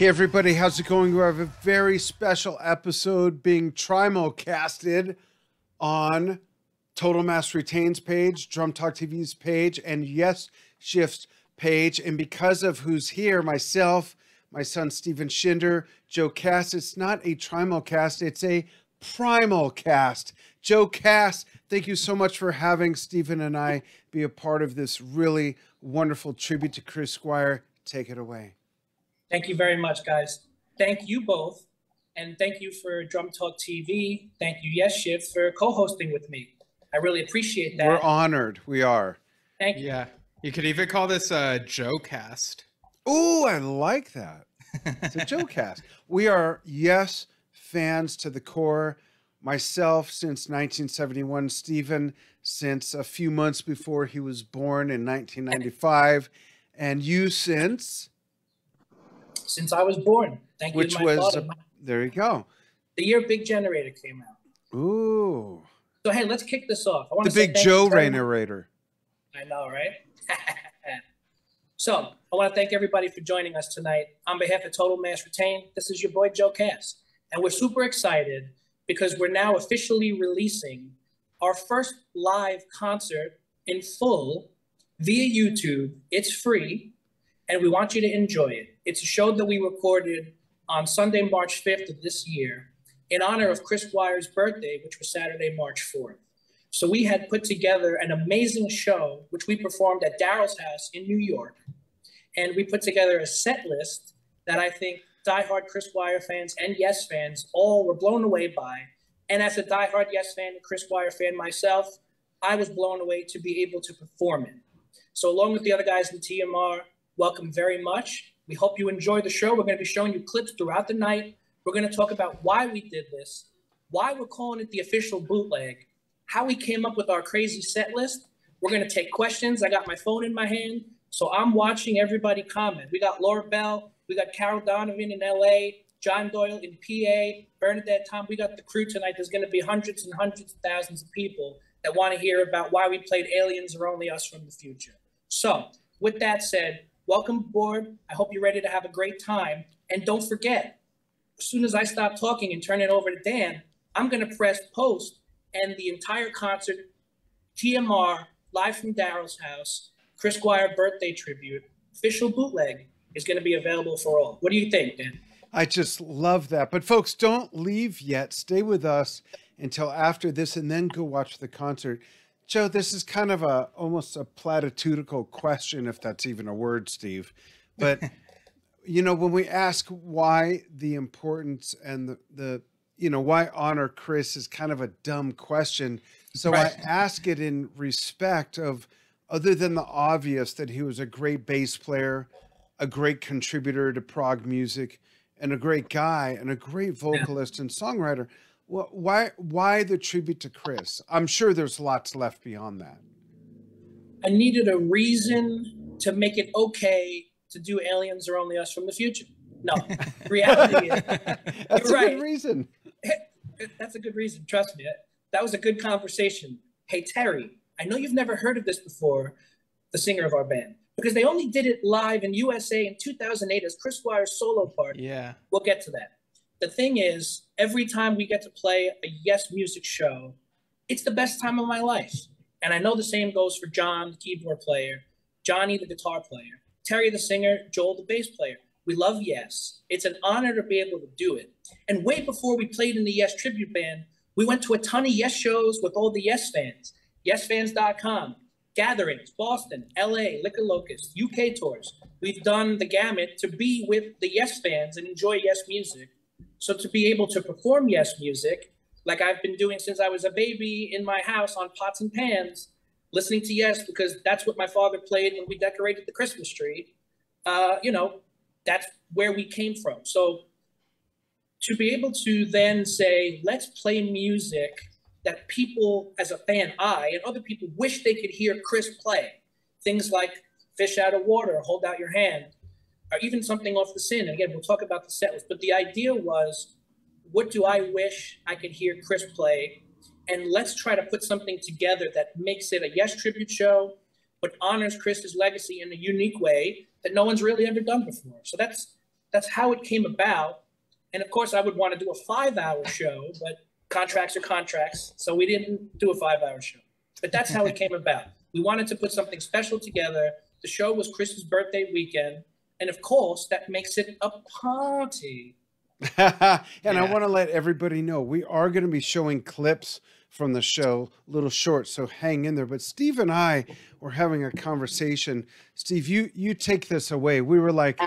Hey everybody, how's it going? We have a very special episode being trimulcasted on Total Mass Retains page, Drum Talk TV's page, and Yes Shift's page. And because of who's here, myself, my son Steven Shinder, Joe Cass, it's not a trimulcast, it's a primal cast. Joe Cass, thank you so much for having Steven and I be a part of this really wonderful tribute to Chris Squire. Take it away. Thank you very much, guys. Thank you both. And thank you for Drum Talk TV. Thank you, Yesshift, for co hosting with me. I really appreciate that. We're honored. We are. Thank you. Yeah. You could even call this a Joe cast. Oh, I like that. It's a Joe cast. We are Yes fans to the core. Myself since 1971, Steven since a few months before he was born in 1995, and you since Since I was born. Thank you. which was father. there you go. the year Big Generator came out. Ooh, So, hey, let's kick this off. I want the to big Joe narrator. I know, right? so, I want to thank everybody for joining us tonight. On behalf of Total Mass Retain, this is your boy Joe Cass. And we're super excited because we're now officially releasing our first live concert in full via YouTube. It's free, and we want you to enjoy it. It's a show that we recorded on Sunday, March 5th of this year in honor of Chris Squire's birthday, which was Saturday, March 4th. So we had put together an amazing show, which we performed at Daryl's house in New York. And we put together a set list that I think diehard Chris Squire fans and Yes fans all were blown away by. And as a diehard Yes fan and Chris Squire fan myself, I was blown away to be able to perform it. So along with the other guys in TMR, welcome very much. We hope you enjoy the show. We're going to be showing you clips throughout the night. We're going to talk about why we did this, why we're calling it the official bootleg, how we came up with our crazy set list. We're going to take questions. I got my phone in my hand, so I'm watching everybody comment. We got Laura Bell, we got Carol Donovan in LA, John Doyle in PA, Bernadette Tom. We got the crew tonight. There's going to be hundreds and hundreds of thousands of people that want to hear about why we played Aliens or Only Us from the Future. So, with that said, welcome aboard. I hope you're ready to have a great time. And don't forget, as soon as I stop talking and turn it over to Dan, I'm going to press post and the entire concert, TMR, live from Daryl's house, Chris Squire birthday tribute, official bootleg is going to be available for all. What do you think, Dan? I just love that. But folks, don't leave yet. Stay with us until after this and then go watch the concert. Joe, this is kind of a almost a platitudical question, if that's even a word, Steve. But you know, when we ask why the importance and the, the you know, why honor Chris is kind of a dumb question. So Right. I ask it in respect of other than the obvious that he was a great bass player, a great contributor to prog music, and a great guy and a great vocalist and songwriter. Well, why why the tribute to Chris? I'm sure there's lots left beyond that. I needed a reason to make it okay to do Aliens Are Only Us from the Future. No, reality is That's a right. good reason. that's a good reason. Trust me. That was a good conversation. Hey, Terry, I know you've never heard of this before, the singer of our band, because they only did it live in USA in 2008 as Chris Squire's solo part. Yeah. We'll get to that. The thing is, every time we get to play a Yes Music show, it's the best time of my life. And I know the same goes for John, the keyboard player, Johnny, the guitar player, Terry, the singer, Joel, the bass player. We love Yes. It's an honor to be able to do it. And way before we played in the Yes tribute band, we went to a ton of Yes shows with all the Yes fans. YesFans.com, gatherings, Boston, LA, Liquor Locust, UK tours. We've done the gamut to be with the Yes fans and enjoy Yes music. So to be able to perform Yes music, like I've been doing since I was a baby in my house on pots and pans, listening to Yes because that's what my father played when we decorated the Christmas tree. Uh, you know, that's where we came from. So to be able to then say, let's play music that people as a fan, I and other people wish they could hear Chris play. Things like Fish Out of Water, Hold Out Your Hand, or even something off the sin. And again, we'll talk about the set list. But the idea was, what do I wish I could hear Chris play? And let's try to put something together that makes it a Yes tribute show, but honors Chris's legacy in a unique way that no one's really ever done before. So that's that's how it came about. And of course, I would want to do a five hour show, but contracts are contracts. So we didn't do a five hour show. But that's how it came about. We wanted to put something special together. The show was Chris's birthday weekend. And of course, that makes it a party. and Yeah. I want to let everybody know we are going to be showing clips from the show, little short, so hang in there. But Steve and I were having a conversation. Steve, you you take this away. We were like,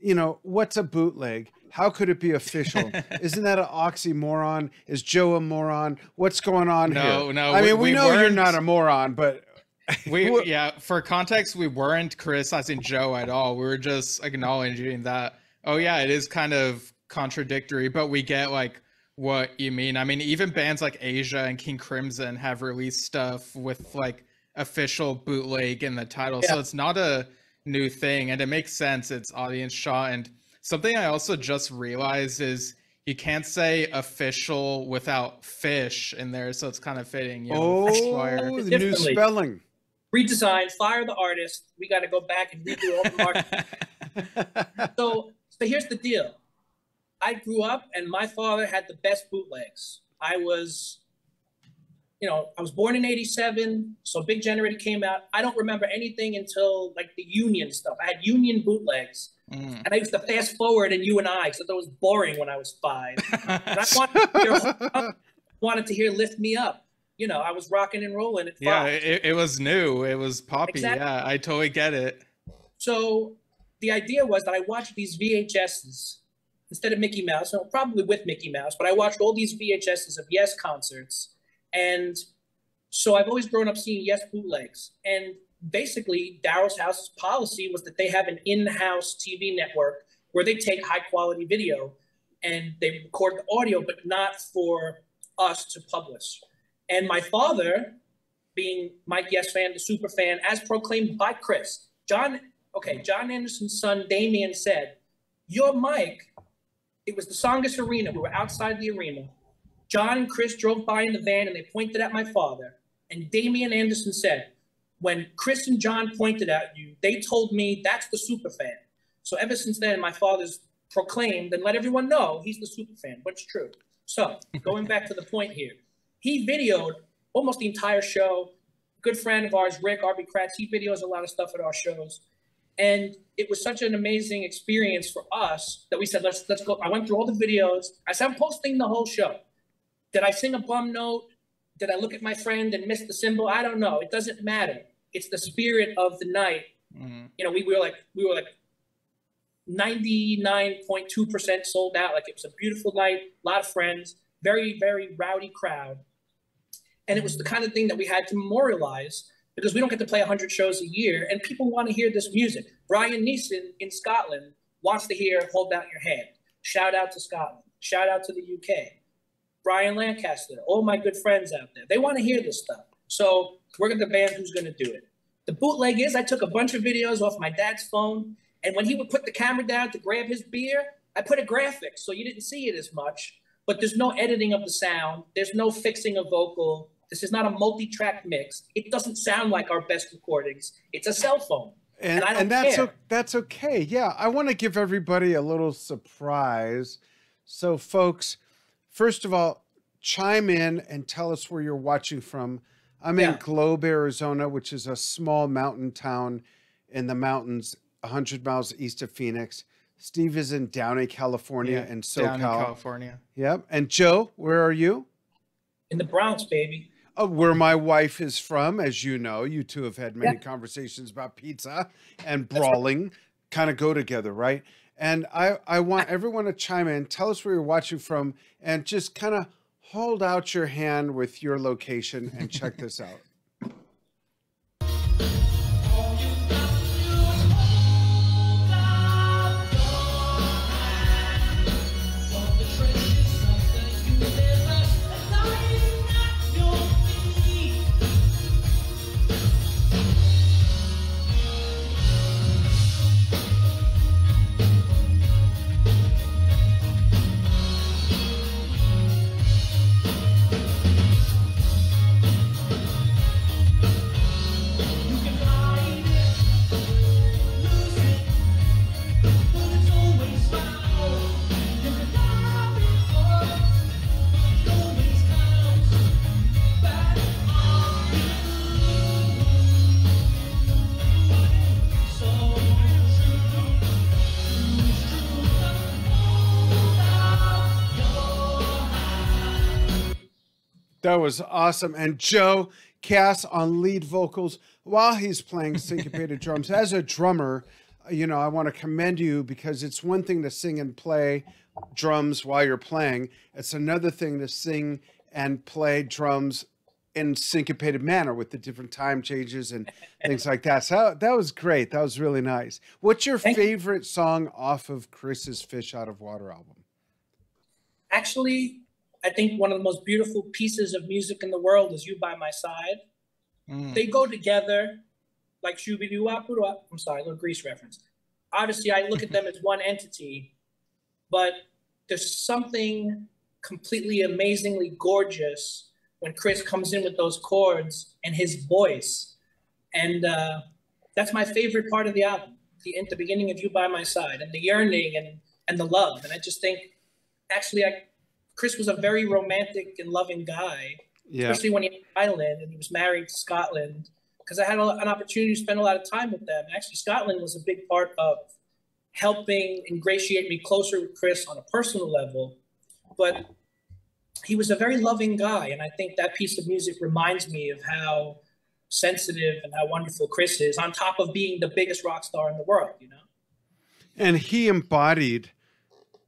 you know, what's a bootleg? How could it be official? Isn't that an oxymoron? Is Joe a moron? What's going on No, here? no, no. I mean, we, we know you're not a moron, but We yeah, for context, we weren't criticizing Joe at all. We were just acknowledging that oh yeah, it is kind of contradictory, but we get like what you mean. I mean, even bands like Asia and King Crimson have released stuff with like official bootleg in the title. So it's not a new thing and it makes sense it's audience shot and something I also just realized is you can't say official without fish in there, so it's kind of fitting. You know, oh, the new spelling. Redesign, fire the artist. We got to go back and redo all the marketing. so, so here's the deal. I grew up and my father had the best bootlegs. I was, you know, I was born in 87, so Big Generator came out. I don't remember anything until like the Union stuff. I had Union bootlegs. Mm. And I used to fast forward and you and I, because it was boring when I was five. And I wanted to, hear, wanted to hear Lift Me Up. You know, I was rocking and rolling at five. Yeah, it, it was new. It was poppy. Exactly. Yeah, I totally get it. So the idea was that I watched these VHSs instead of Mickey Mouse, no, probably with Mickey Mouse, but I watched all these VHSs of Yes concerts. And so I've always grown up seeing Yes bootlegs. And basically, Daryl's House's policy was that they have an in house TV network where they take high quality video and they record the audio, but not for us to publish. And my father, being Mike Yes fan, the super fan, as proclaimed by Chris, Jon, okay, Jon Anderson's son Damien said, Your Mike, it was the Songus Arena. We were outside the arena. Jon and Chris drove by in the van and they pointed at my father. And Damian Anderson said, When Chris and John pointed at you, they told me that's the super fan. So ever since then, my father's proclaimed and let everyone know he's the super fan, which is true. So going back to the point here, he videoed almost the entire show. Good friend of ours, Rick RB Kratz, he videos a lot of stuff at our shows. And it was such an amazing experience for us that we said, let's let's go. I went through all the videos. I said, I'm posting the whole show. Did I sing a bum note? Did I look at my friend and miss the cymbal? I don't know. It doesn't matter. It's the spirit of the night. Mhm. You know, we were like we were like 99.2% sold out. Like it was a beautiful night, a lot of friends, very, very rowdy crowd. And it was the kind of thing that we had to memorialize because we don't get to play 100 shows a year and people want to hear this music. Brian Neeson in Scotland wants to hear Hold Out Your Hand. Shout out to Scotland. Shout out to the UK. Brian Lancaster, all my good friends out there. They want to hear this stuff. So we're going to band who's going to do it. The bootleg is I took a bunch of videos off my dad's phone, and when he would put the camera down to grab his beer, I put a graphic so you didn't see it as much. But there's no editing of the sound. There's no fixing a vocal. This is not a multi-track mix. It doesn't sound like our best recordings. It's a cell phone. and, And I don't and that's o- that's okay. Yeah, I want to give everybody a little surprise. So, folks, first of all, chime in and tell us where you're watching from. I'm in Globe, Arizona, which is a small mountain town in the mountains, 100 miles east of Phoenix. Steve is in Downey, California, Yeah, and Down in SoCal. California. Yep. And Joe, where are you? In the Bronx, baby. Uh, where my wife is from, as you know, you two have had many Yeah. conversations about pizza and brawling, kind of go together, right? And I, I want everyone to chime in, tell us where you're watching from, and just kind of hold out your hand with your location and check this out. That was awesome. And Joe Cass on lead vocals while he's playing syncopated drums. As a drummer, you know, I want to commend you because it's one thing to sing and play drums while you're playing. It's another thing to sing and play drums in syncopated manner with the different time changes and things like that. So that was great. That was really nice. What's your Thank favorite song off of Chris's Fish Out of Water album? Actually, I think one of the most beautiful pieces of music in the world is You by My Side. Mm. They go together like wop. I'm sorry, a little grease reference. Obviously, I look at them as one entity, but there's something completely amazingly gorgeous when Chris comes in with those chords and his voice. And uh, that's my favorite part of the album, the, the beginning of You by My Side and the yearning and, and the love. And I just think, actually, I, Chris was a very romantic and loving guy, Yeah. especially when he was in Ireland and he was married to Scotland. Because I had a, an opportunity to spend a lot of time with them. Actually, Scotland was a big part of helping ingratiate me closer with Chris on a personal level. But he was a very loving guy. And I think that piece of music reminds me of how sensitive and how wonderful Chris is, on top of being the biggest rock star in the world, you know? And he embodied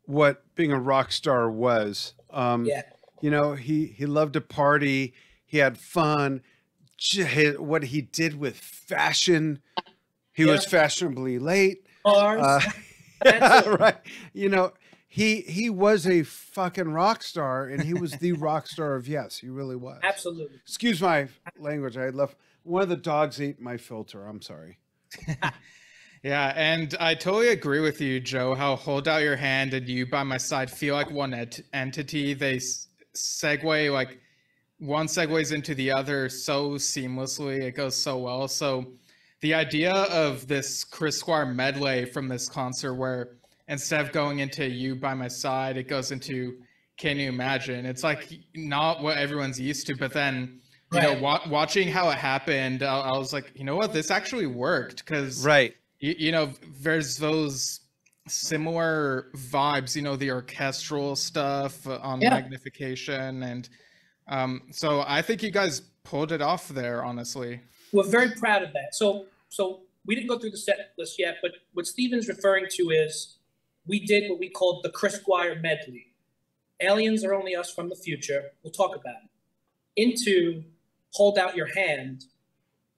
what being a rock star was. Um, Yeah. You know, he he loved to party. He had fun. J- What he did with fashion, he was fashionably late. Uh, right. You know, he he was a fucking rock star, and he was the rock star of yes. He really was. Absolutely. Excuse my language. I left one of the dogs ate my filter. I'm sorry. Yeah, and I totally agree with you, Joe. How hold out your hand and you by my side feel like one ent- entity. They s- segue like one segues into the other so seamlessly. It goes so well. So the idea of this Chris Squire medley from this concert, where instead of going into you by my side, it goes into can you imagine? It's like not what everyone's used to, but then. You know, wa- watching how it happened, I, I was like, you know what, this actually worked because Right. You, you know there's those similar vibes you know the orchestral stuff uh, on Yeah. magnification and um so i think you guys pulled it off there honestly We're very proud of that. So, so we didn't go through the set list yet, but what Steven's referring to is we did what we called the Chris Squire medley. Aliens are only us from the future. We'll talk about it. Into Hold Out Your Hand,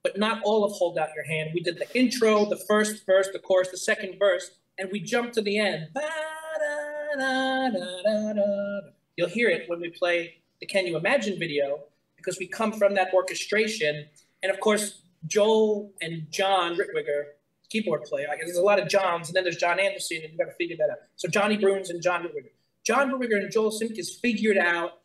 but not all of Hold Out Your Hand. We did the intro, the first verse, the chorus, the second verse, and we jumped to the end. You'll hear it when we play the Can You Imagine video because we come from that orchestration. And of course, Joel and John Ritwiger, keyboard player, like there's a lot of Johns, and then there's Jon Anderson, and you've got to figure that out. So Johnny Bruins and John Ritwiger. John Ritwiger and Joel Simkis figured out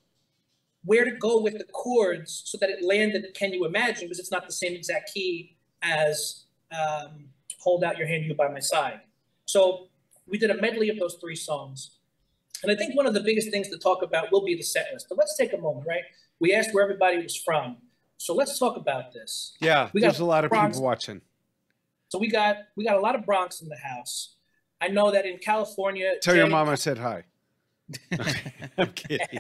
where to go with the chords so that it landed Can You Imagine? Because it's not the same exact key as um, Hold Out Your Hand, You by My Side. So we did a medley of those three songs. And I think one of the biggest things to talk about will be the set list. But let's take a moment, right? We asked where everybody was from. So let's talk about this. Yeah. We got there's a lot of Bronx- people watching. So we got we got a lot of Bronx in the house. I know that in California, Tell your mom I said hi. I'm kidding.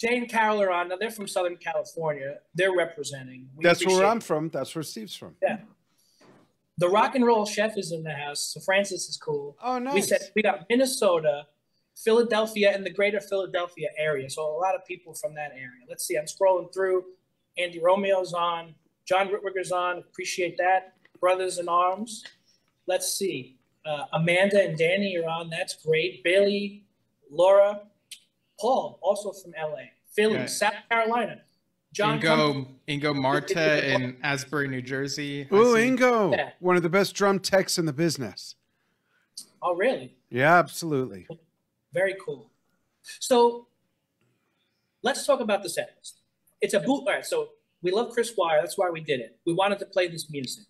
Jay and Carol are on. Now they're from Southern California. They're representing. We That's where I'm from. That's where Steve's from. Yeah. The rock and roll chef is in the house, so Francis is cool. Oh, nice. We said we got Minnesota, Philadelphia, and the greater Philadelphia area. So a lot of people from that area. Let's see. I'm scrolling through. Andy Romeo's on. John Ritwiger's on. Appreciate that. Brothers in Arms. Let's see. Uh, Amanda and Danny are on. That's great. Bailey, Laura, Paul, also from LA. Philly, Yeah. South Carolina. John Cum- ingo ingo marta in asbury new jersey I Ooh. Ingo, Yeah. one of the best drum techs in the business. Oh, really? Yeah, absolutely. Very cool. So let's talk about the set list. It's a boot. All right, so we love Chris Squire. That's why we did it. We wanted to play this music.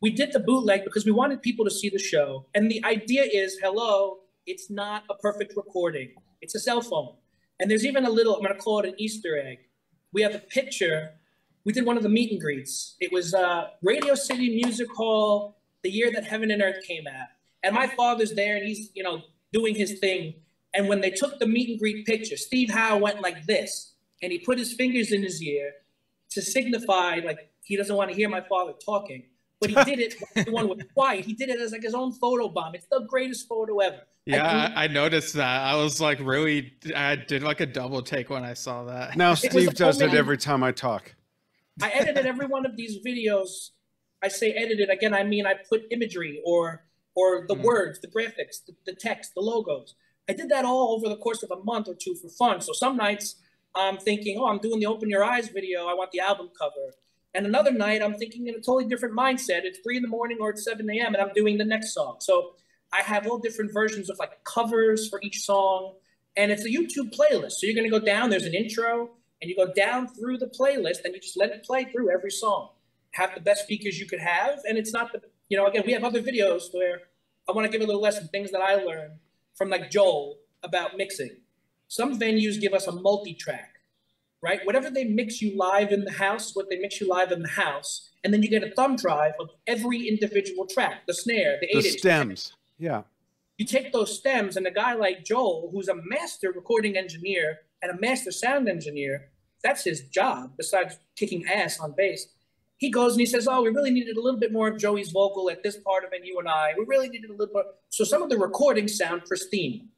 We did the bootleg because we wanted people to see the show. And the idea is hello, it's not a perfect recording, it's a cell phone. And there's even a little, I'm going to call it an Easter egg. We have a picture. We did one of the meet and greets. It was uh, Radio City Music Hall, the year that Heaven and Earth came out. And my father's there and he's, you know, doing his thing. And when they took the meet and greet picture, Steve Howe went like this. and he put his fingers in his ear to signify like he doesn't want to hear my father talking. But he did it. the one was quiet. He did it as like his own photo bomb. It's the greatest photo ever. Yeah, I, I, noticed that. I was like really. I did like a double take when I saw that. Now Steve does it every time I talk. I edited every one of these videos. I say edited again. I mean I put imagery or or the mm. words, the graphics, the, the text, the logos. I did that all over the course of a month or two for fun. So some nights I'm thinking, oh, I'm doing the Open Your Eyes video. I want the album cover. And another night, I'm thinking in a totally different mindset. It's three in the morning or it's 7 a.m. and I'm doing the next song. So I have all different versions of like covers for each song. And it's a YouTube playlist. So you're going to go down, there's an intro, and you go down through the playlist and you just let it play through every song. Have the best speakers you could have. And it's not the, you know, again, we have other videos where I want to give a little lesson, things that I learned from like Joel about mixing. Some venues give us a multi track right? Whatever they mix you live in the house, what they mix you live in the house, and then you get a thumb drive of every individual track, the snare, the eight the stems. Yeah. You take those stems, and a guy like Joel, who's a master recording engineer and a master sound engineer, that's his job besides kicking ass on bass. He goes and he says, "Oh, we really needed a little bit more of Joey's vocal at this part of it, you and I. We really needed a little more." So some of the recordings sound pristine.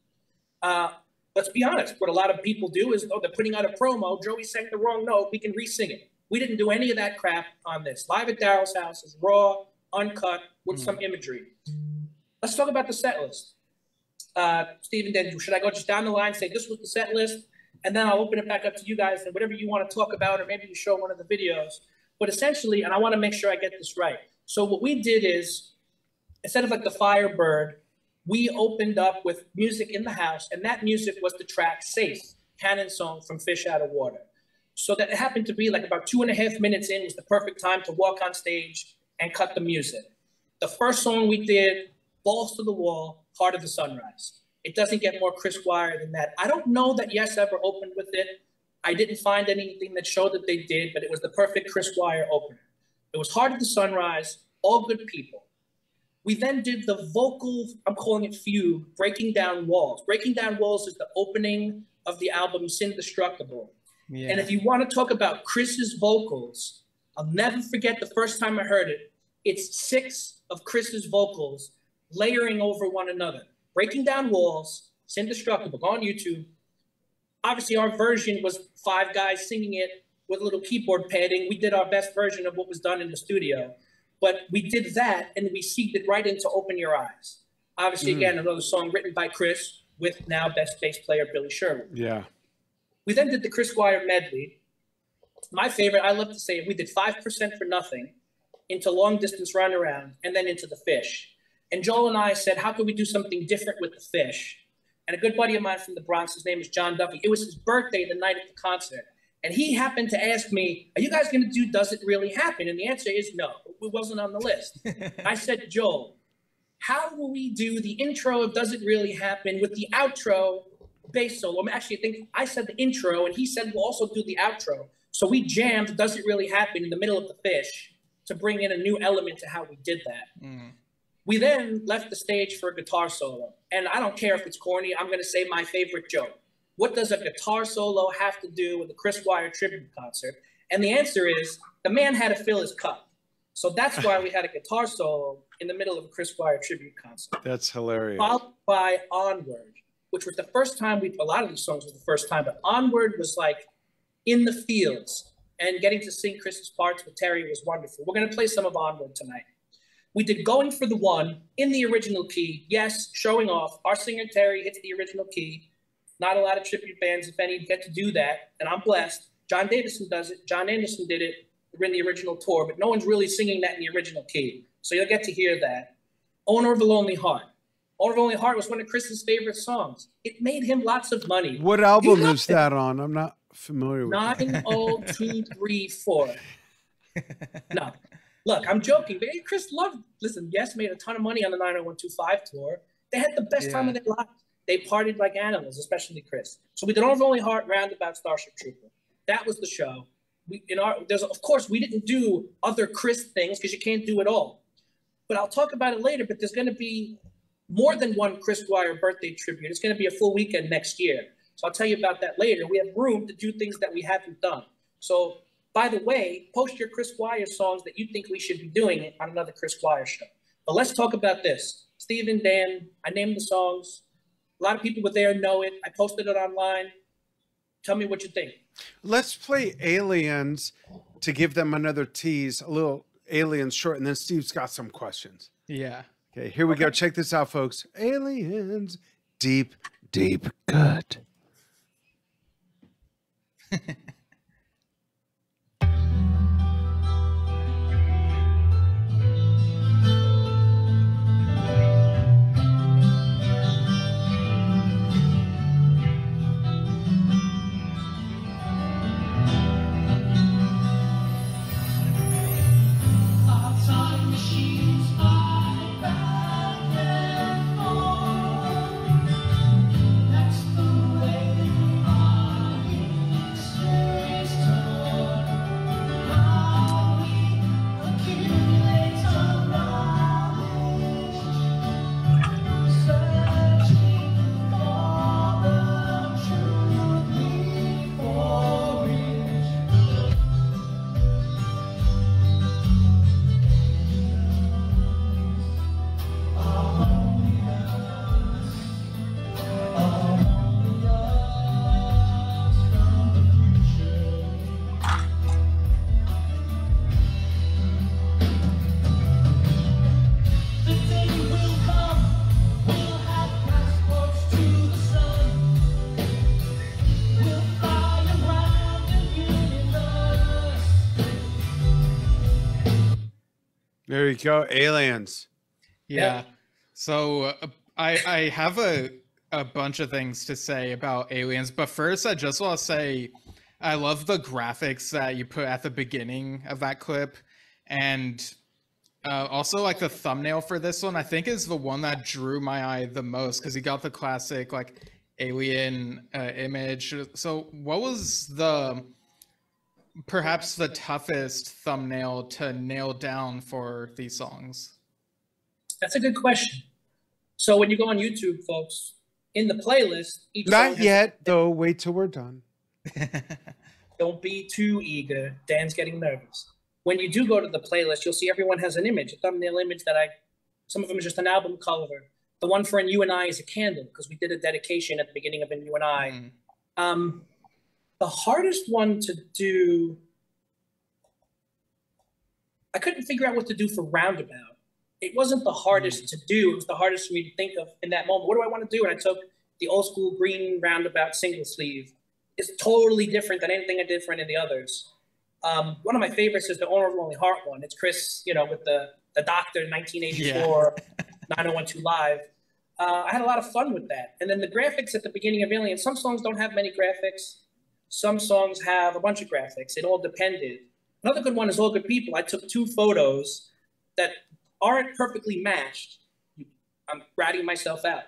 Uh, let's be honest, what a lot of people do is, oh, they're putting out a promo. Joey sang the wrong note. We can re-sing it. We didn't do any of that crap on this. Live at Daryl's house is raw, uncut, with mm. some imagery. Let's talk about the set list. Uh, Steven, then should I go just down the line, say this was the set list, and then I'll open it back up to you guys and whatever you want to talk about, or maybe you show one of the videos. But essentially, and I want to make sure I get this right. So what we did is, instead of like the Firebird, we opened up with music in the house, and that music was the track Safe, Canon song from Fish Out of Water. So that it happened to be like about two and a half minutes in was the perfect time to walk on stage and cut the music. The first song we did, Balls to the Wall, Heart of the Sunrise. It doesn't get more Chris Squire than that. I don't know that Yes ever opened with it. I didn't find anything that showed that they did, but it was the perfect Chris Squire opener. It was Heart of the Sunrise, all good people. We then did the vocal, I'm calling it fugue, Breaking Down Walls. Breaking Down Walls is the opening of the album Sindestructible. Yeah. And if you want to talk about Chris's vocals, I'll never forget the first time I heard it. It's six of Chris's vocals layering over one another. Breaking Down Walls, Sindestructible, go on YouTube. Obviously, our version was five guys singing it with a little keyboard padding. We did our best version of what was done in the studio. But we did that and we seeked it right into Open Your Eyes. Obviously, mm. again, another song written by Chris with now best bass player Billy Sherwood. Yeah. We then did the Chris Squire medley. My favorite, I love to say, it. we did 5% for nothing into long distance runaround and then into the fish. And Joel and I said, how could we do something different with the fish? And a good buddy of mine from the Bronx, his name is John Duffy. It was his birthday the night of the concert. And he happened to ask me, Are you guys going to do Does It Really Happen? And the answer is no, it wasn't on the list. I said, Joel, how will we do the intro of Does It Really Happen with the outro bass solo? I actually, I think I said the intro, and he said we'll also do the outro. So we jammed Does It Really Happen in the middle of the fish to bring in a new element to how we did that. Mm. We then left the stage for a guitar solo. And I don't care if it's corny, I'm going to say my favorite joke what does a guitar solo have to do with a Chris Squire tribute concert? And the answer is the man had to fill his cup. So that's why we had a guitar solo in the middle of a Chris Squire tribute concert. That's hilarious. Followed by Onward, which was the first time we, a lot of these songs was the first time, but Onward was like in the fields and getting to sing Chris's parts with Terry was wonderful. We're going to play some of Onward tonight. We did Going for the One in the original key. Yes, showing off. Our singer Terry hits the original key. Not a lot of tribute bands, if any, get to do that, and I'm blessed. Jon Davison does it. Jon Anderson did it in the original tour, but no one's really singing that in the original key. So you'll get to hear that. Owner of a Lonely Heart. Owner of a Lonely Heart was one of Chris's favorite songs. It made him lots of money. What album is that on? I'm not familiar with 90234. no. Look, I'm joking. but Chris loved, listen, Yes made a ton of money on the 90125 tour. They had the best yeah. time of their lives. They partied like animals, especially Chris. So we did Lonely Heart Roundabout Starship Trooper. That was the show. We in our there's of course we didn't do other Chris things because you can't do it all. But I'll talk about it later. But there's going to be more than one Chris Squire birthday tribute. It's going to be a full weekend next year. So I'll tell you about that later. We have room to do things that we haven't done. So by the way, post your Chris Squire songs that you think we should be doing on another Chris Squire show. But let's talk about this. Steve and Dan, I named the songs. A lot of people were there know it. I posted it online. Tell me what you think. Let's play Aliens to give them another tease, a little Aliens short, and then Steve's got some questions. Yeah. Okay, here we okay. go. Check this out, folks. Aliens, deep, deep cut. There you go, aliens. Yeah. yeah. So uh, I I have a a bunch of things to say about aliens, but first I just want to say I love the graphics that you put at the beginning of that clip, and uh, also like the thumbnail for this one. I think is the one that drew my eye the most because he got the classic like alien uh, image. So what was the perhaps the toughest thumbnail to nail down for these songs? That's a good question. So when you go on YouTube, folks, in the playlist, not yet a- though. Wait till we're done. Don't be too eager. Dan's getting nervous. When you do go to the playlist, you'll see everyone has an image, a thumbnail image that I. Some of them is just an album cover. The one for "In You and I" is a candle because we did a dedication at the beginning of "In You and I." Mm. Um, the hardest one to do, I couldn't figure out what to do for roundabout. It wasn't the hardest to do. It was the hardest for me to think of in that moment. What do I want to do? And I took the old school green roundabout single sleeve. It's totally different than anything I did for any of the others. Um, one of my favorites is the Owner of Lonely Heart one. It's Chris, you know, with the the Doctor 1984 yeah. 9012 Live. Uh, I had a lot of fun with that. And then the graphics at the beginning of Alien, some songs don't have many graphics. Some songs have a bunch of graphics. It all depended. Another good one is All Good People. I took two photos that aren't perfectly matched. I'm ratting myself out.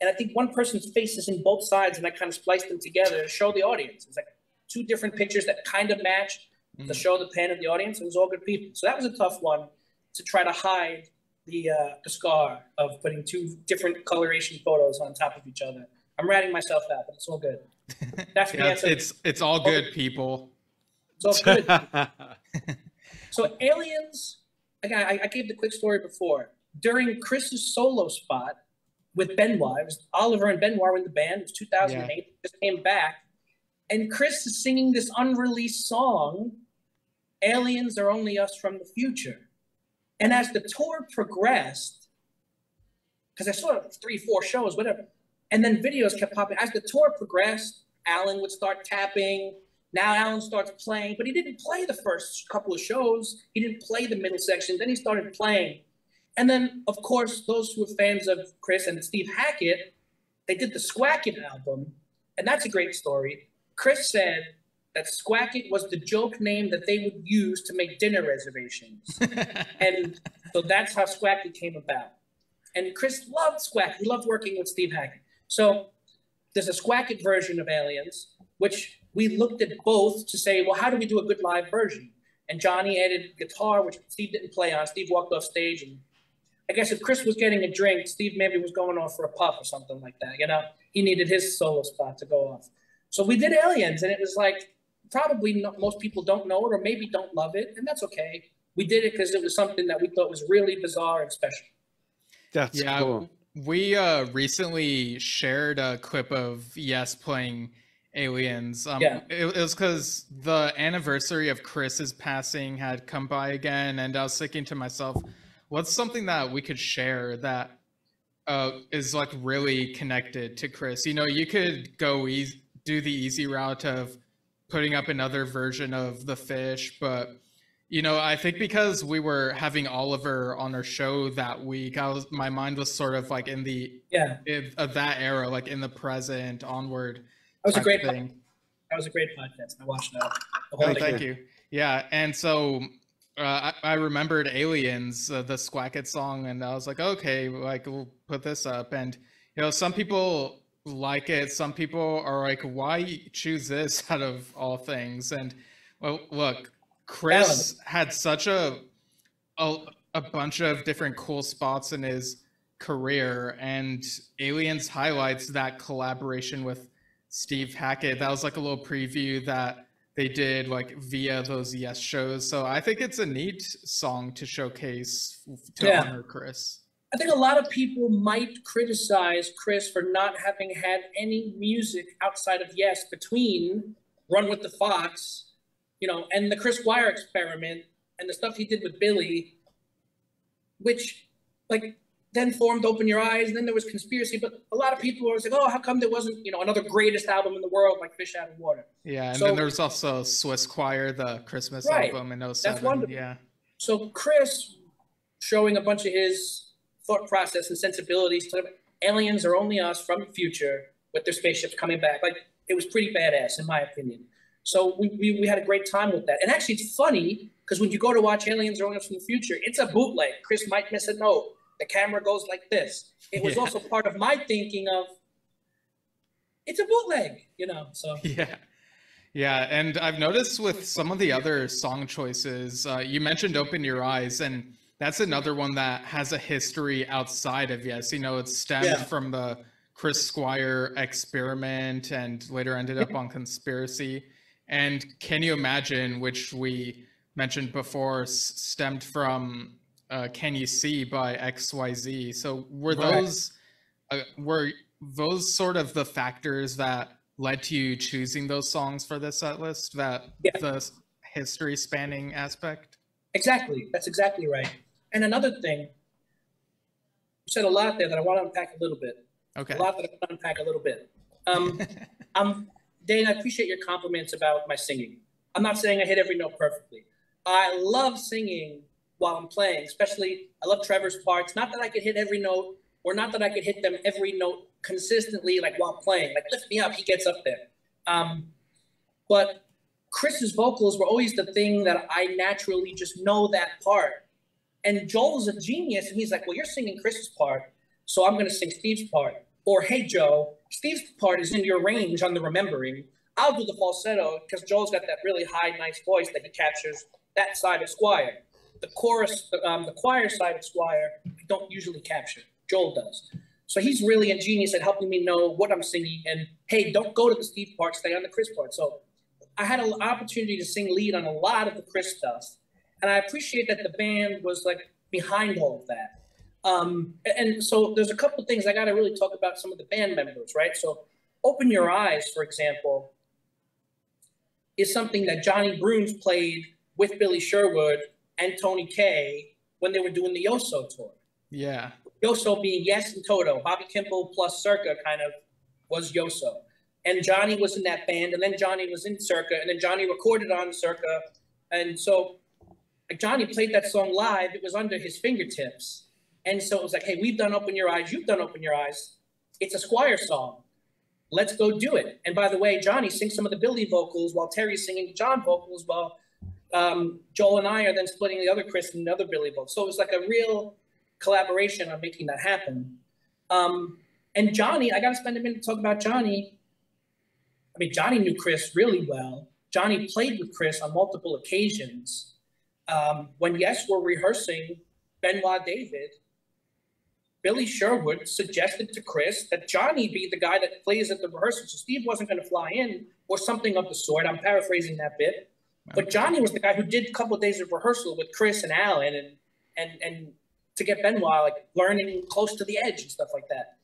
And I think one person's face is in both sides, and I kind of spliced them together to show the audience. It's like two different pictures that kind of matched mm-hmm. to show the pen of the audience. It was all good people. So that was a tough one to try to hide the uh, the scar of putting two different coloration photos on top of each other. I'm ratting myself out, but it's all good. That's the yeah, answer. It's it's all good, people. It's all good. so aliens. Again, I, I gave the quick story before. During Chris's solo spot with Benoit, it was Oliver and Benoit were in the band. It was 2008. Yeah. Just came back, and Chris is singing this unreleased song. Aliens are only us from the future. And as the tour progressed, because I saw three, four shows, whatever, and then videos kept popping. As the tour progressed, Alan would start tapping. Now Alan starts playing, but he didn't play the first couple of shows. He didn't play the middle section. Then he started playing. And then, of course, those who are fans of Chris and Steve Hackett, they did the Squacket album. And that's a great story. Chris said that Squacket was the joke name that they would use to make dinner reservations. and so that's how Squacket came about. And Chris loved Squacket. He loved working with Steve Hackett. So there's a Squacket version of Aliens, which we looked at both to say, well, how do we do a good live version? And Johnny added guitar, which Steve didn't play on. Steve walked off stage and I guess if Chris was getting a drink, Steve maybe was going off for a puff or something like that. You know, he needed his solo spot to go off. So we did Aliens, and it was like probably not, most people don't know it or maybe don't love it, and that's okay. We did it because it was something that we thought was really bizarre and special. That's yeah, cool. We uh, recently shared a clip of Yes playing Aliens. Um, yeah. It, it was because the anniversary of Chris's passing had come by again, and I was thinking to myself, what's something that we could share that uh, is like really connected to Chris? You know, you could go easy, do the easy route of putting up another version of the fish, but you know, I think because we were having Oliver on our show that week, I was my mind was sort of like in the yeah in, of that era, like in the present onward. That was a great thing. That was a great podcast. I watched that. Oh, thank you. Yeah, and so uh, I, I, remembered Aliens, uh, the Squacket song, and I was like, okay, like we'll put this up. And you know, some people like it. Some people are like, why choose this out of all things? And well, look, Chris had such a, a a bunch of different cool spots in his career, and Aliens highlights that collaboration with Steve Hackett. That was like a little preview that they did like via those Yes shows. So I think it's a neat song to showcase to yeah. honor Chris. I think a lot of people might criticize Chris for not having had any music outside of Yes between Run with the Fox, you know, and the Chris Squire experiment and the stuff he did with Billy, which like then formed Open Your Eyes, and then there was Conspiracy. But a lot of people were like, oh, how come there wasn't, you know, another greatest album in the world like Fish Out of Water? Yeah, and so, then there's also Swiss Choir, the Christmas right, album in 07. That's wonderful. Yeah. So Chris showing a bunch of his thought process and sensibilities to aliens are only us from the future with their spaceships coming back. Like it was pretty badass in my opinion. So we, we, we had a great time with that. And actually it's funny because when you go to watch Aliens only us from the future, it's a bootleg. Chris might miss a note. The camera goes like this. It was yeah. also part of my thinking of it's a bootleg, you know. So yeah. Yeah, and I've noticed with some of the other song choices, uh, you mentioned "Open Your Eyes," and that's another one that has a history outside of yes. You know, it stemmed yeah. from the Chris Squire experiment and later ended up on conspiracy. And can you imagine, which we mentioned before, stemmed from uh, Can You See by XYZ. So were those uh, were those sort of the factors that led to you choosing those songs for this set list? That yeah. the history spanning aspect. Exactly. That's exactly right. And another thing, you said a lot there that I want to unpack a little bit. Okay. A lot that I want to unpack a little bit. Um, I'm, Dane, I appreciate your compliments about my singing. I'm not saying I hit every note perfectly. I love singing while I'm playing, especially I love Trevor's parts. Not that I could hit every note or not that I could hit them every note consistently, like while playing. Like lift me up, he gets up there. Um, but Chris's vocals were always the thing that I naturally just know that part. And Joel's a genius, and he's like, "Well, you're singing Chris's part, so I'm going to sing Steve's part." Or, "Hey, Joe, Steve's part is in your range on the remembering. I'll do the falsetto because Joel's got that really high, nice voice that he captures that side of Squire. The chorus, um, the choir side of Squire, I don't usually capture. Joel does. So he's really ingenious at helping me know what I'm singing. And hey, don't go to the Steve part, stay on the Chris part. So I had an opportunity to sing lead on a lot of the Chris stuff. And I appreciate that the band was like behind all of that. Um, and so there's a couple of things I got to really talk about some of the band members, right? So Open Your Eyes, for example, is something that Johnny Bruhns played with Billy Sherwood and Tony Kaye when they were doing the Yoso tour. Yeah. Yoso being Yes and Toto, Bobby Kimball plus Circa kind of was Yoso. And Johnny was in that band, and then Johnny was in Circa, and then Johnny recorded on Circa. And so Johnny played that song live, it was under his fingertips. And so it was like, hey, we've done Open Your Eyes, you've done Open Your Eyes. It's a Squire song. Let's go do it. And by the way, Johnny sings some of the Billy vocals while Terry's singing John vocals while um, Joel and I are then splitting the other Chris and the other Billy vocals. So it was like a real collaboration on making that happen. Um, and Johnny, I got to spend a minute to talk about Johnny. I mean, Johnny knew Chris really well. Johnny played with Chris on multiple occasions um, when yes, we're rehearsing Benoit David, Billy Sherwood suggested to Chris that Johnny be the guy that plays at the rehearsal. So Steve wasn't going to fly in or something of the sort. I'm paraphrasing that bit. But Johnny was the guy who did a couple of days of rehearsal with Chris and Alan and and and to get Benoit like learning close to the edge and stuff like that.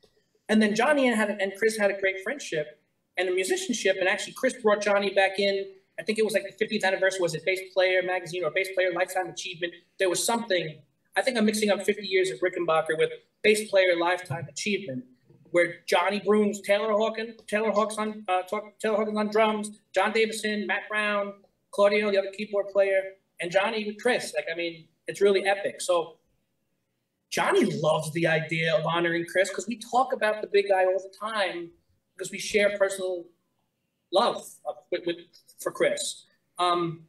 And then Johnny and had and Chris had a great friendship and a musicianship. And actually, Chris brought Johnny back in. I think it was like the 50th anniversary. Was it Bass Player magazine or Bass Player Lifetime Achievement? There was something. I think I'm mixing up 50 years of Rickenbacker with Bass Player Lifetime Achievement, where Johnny Bruhns, Taylor Hawkins, Taylor Hawks on uh, Taylor Hawkins on drums, Jon Davison, Matt Brown, Claudio, the other keyboard player, and Johnny with Chris. Like, I mean, it's really epic. So Johnny loves the idea of honoring Chris because we talk about the big guy all the time because we share personal love with, with, for Chris. Um,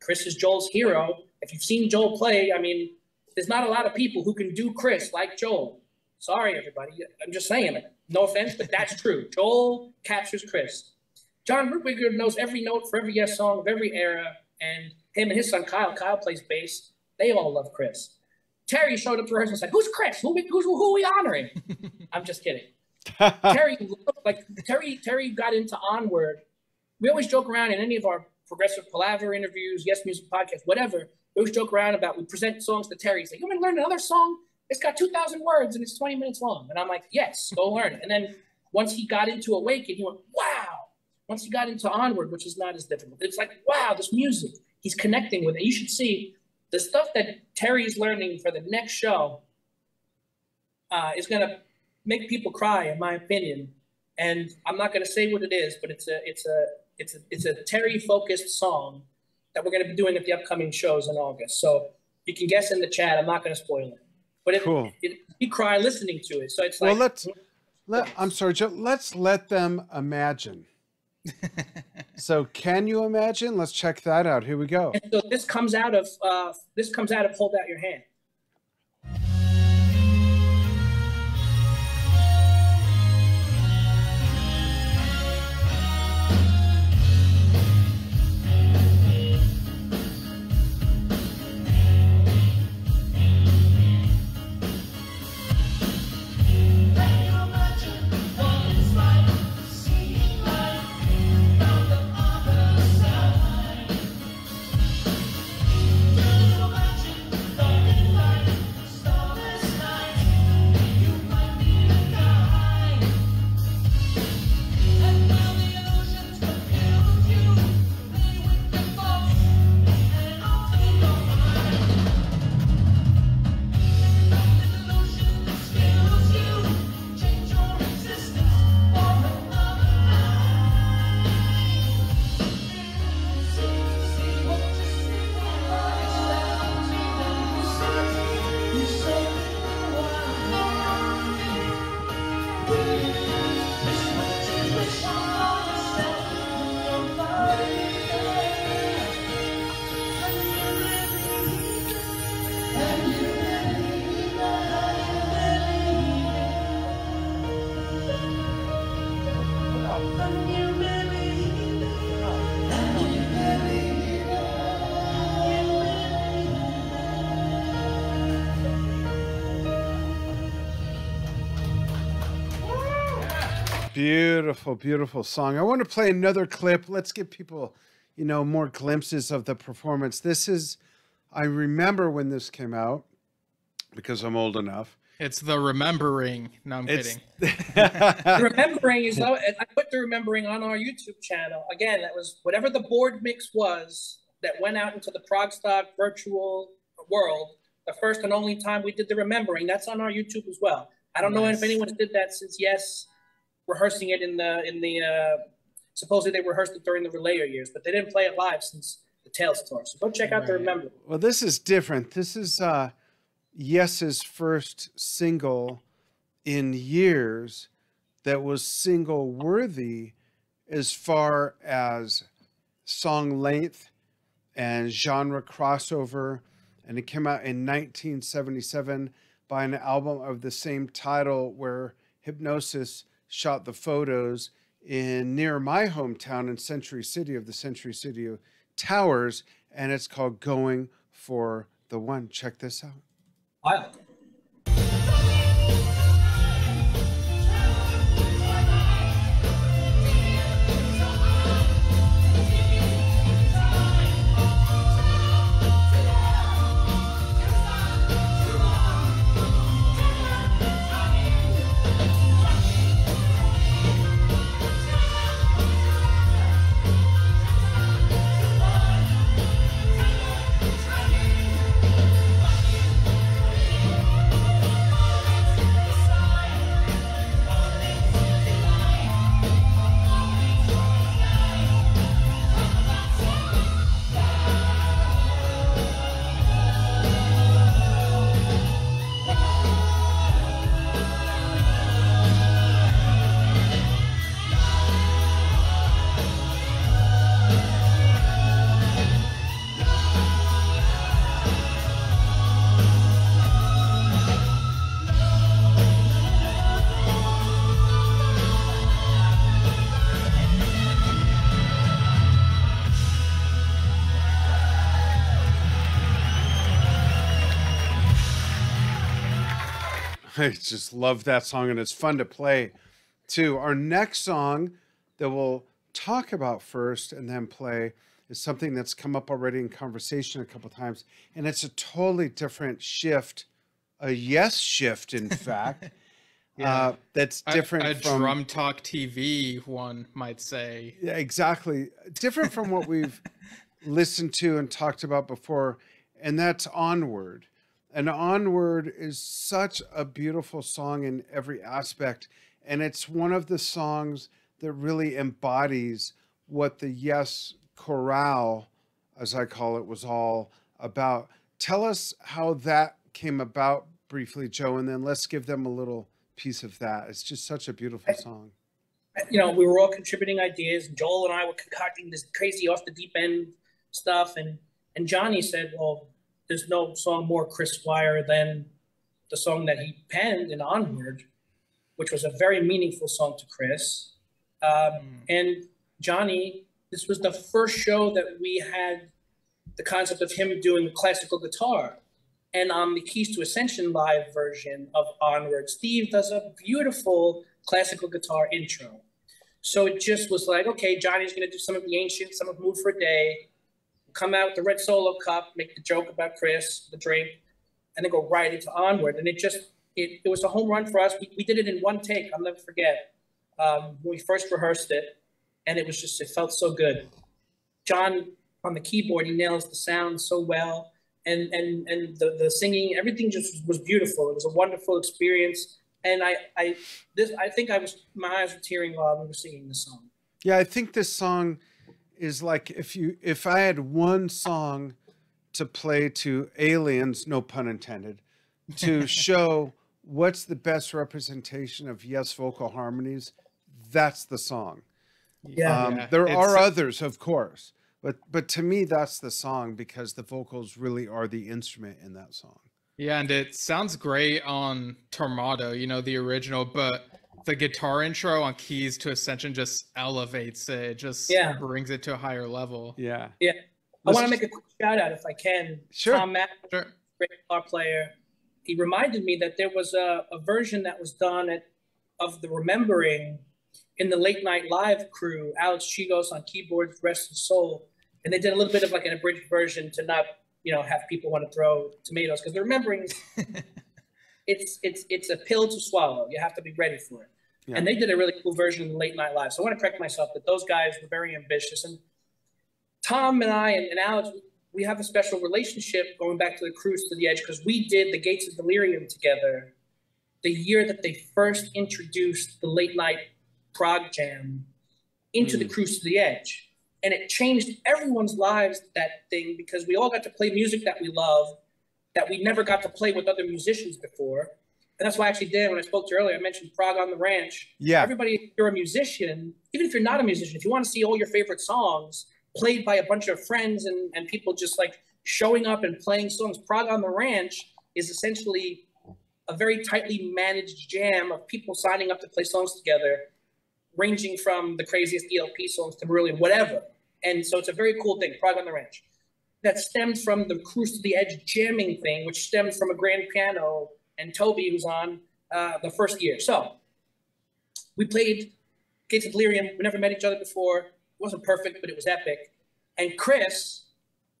Chris is Joel's hero. If you've seen Joel play, I mean, there's not a lot of people who can do Chris like Joel. Sorry, everybody. I'm just saying it. No offense, but that's true. Joel captures Chris. John Ruppiger knows every note for every Yes song of every era, and him and his son Kyle, Kyle plays bass. They all love Chris. Terry showed up to rehearsal and said, "Who's Chris? Who, who's, who are we honoring?" I'm just kidding. Terry, like Terry, Terry got into Onward. We always joke around in any of our progressive palaver interviews, Yes Music podcast, whatever. We always joke around about we present songs to Terry. He's like, "You want to learn another song? It's got two thousand words and it's twenty minutes long." And I'm like, "Yes, go learn it." And then once he got into Awaken, he went, "Wow." Once he got into Onward, which is not as difficult, it's like, wow, this music, he's connecting with it. You should see the stuff that Terry's learning for the next show uh, is going to make people cry, in my opinion. And I'm not going to say what it is, but it's a it's a it's a it's a Terry focused song that we're going to be doing at the upcoming shows in August. So you can guess in the chat. I'm not going to spoil it, but it, cool. it, it, you cry listening to it. So it's like well, let's let I'm sorry, Joe. Let's let them imagine so can you imagine? Let's check that out. Here we go. And so this comes out of uh, this comes out of hold out your hand. Beautiful, beautiful song. I want to play another clip. Let's give people, you know, more glimpses of the performance. This is, I remember when this came out because I'm old enough. It's the remembering. No, I'm it's... kidding. remembering is, I put the remembering on our YouTube channel. Again, that was whatever the board mix was that went out into the Progstock virtual world. The first and only time we did the remembering. That's on our YouTube as well. I don't nice. know if anyone did that since Yes rehearsing it in the in the uh, supposedly they rehearsed it during the relayer years, but they didn't play it live since the Tales tour. So go check out right. the Remember. Well, this is different. This is uh, Yes's first single in years that was single worthy as far as song length and genre crossover. And it came out in 1977 by an album of the same title where Hipgnosis shot the photos in near my hometown in Century City of the Century City Towers, and it's called Going for the One. Check this out. I just love that song and it's fun to play too. Our next song that we'll talk about first and then play is something that's come up already in conversation a couple times, and it's a totally different shift, a Yesshift, in fact. yeah. Uh, that's different a, a from drum talk TV. One might say. Yeah, exactly. Different from what we've listened to and talked about before, and that's onward. And onward is such a beautiful song in every aspect, and it's one of the songs that really embodies what the Yes Chorale, as I call it, was all about. Tell us how that came about briefly, Joe, and then let's give them a little piece of that. It's just such a beautiful song. You know, we were all contributing ideas, Joel and I were concocting this crazy off the deep end stuff, and and Johnny said, "Well, there's no song more Chris Squire than the song that he penned in Onward, which was a very meaningful song to Chris." Um, mm. And Johnny, this was the first show that we had the concept of him doing classical guitar. And on the Keys to Ascension live version of Onward, Steve does a beautiful classical guitar intro. So it just was like, okay, Johnny's going to do some of the ancient, some of Mood for a Day, come out the red solo cup, make the joke about Chris, the drink, and then go right into Onward. And it just, it, it was a home run for us. We, we did it in one take. I'll never forget um, when we first rehearsed it, and it was just it felt so good. John on the keyboard, he nails the sound so well, and and and the the singing, everything just was beautiful. It was a wonderful experience, and I I this I think I was my eyes were tearing while we were singing the song. Yeah, I think this song is like if you if I had one song to play to aliens, no pun intended, to show what's the best representation of yes vocal harmonies that's the song. Yeah, um, yeah. there it's, are others, of course, but but to me, that's the song because the vocals really are the instrument in that song. Yeah, and it sounds great on Tormato, you know, the original, but the guitar intro on Keys to Ascension just elevates it. It just yeah. brings it to a higher level. Yeah. Yeah. I want to make a quick shout out if I can. Sure. Tom Mack, sure. great guitar player. He reminded me that there was a, a version that was done at, of the Remembering in the late night live crew, Alex Chigos on keyboards, rest his soul, and they did a little bit of like an abridged version to not, you know, have people want to throw tomatoes because they're remembering it's it's it's a pill to swallow. You have to be ready for it. Yeah. And they did a really cool version of late night live. So I want to correct myself that those guys were very ambitious. And Tom and I and, and Alex, we have a special relationship going back to the cruise to the edge because we did the Gates of Delirium together the year that they first introduced the late night prog jam into mm. the cruise to the edge and it changed everyone's lives that thing because we all got to play music that we love that we never got to play with other musicians before and that's why I actually did when I spoke to you earlier. I mentioned Prog on the Ranch. Yeah. Everybody, if you're a musician, even if you're not a musician, if you want to see all your favorite songs played by a bunch of friends and, and people just like showing up and playing songs, Prog on the Ranch is essentially a very tightly managed jam of people signing up to play songs together ranging from the craziest ELP songs to really whatever. And so it's a very cool thing, Prog on the Ranch. That stems from the Cruise to the Edge jamming thing, which stems from a grand piano and Toby, who's on uh, the first year. So we played Gates of Delirium. We never met each other before. It wasn't perfect, but it was epic. And Chris,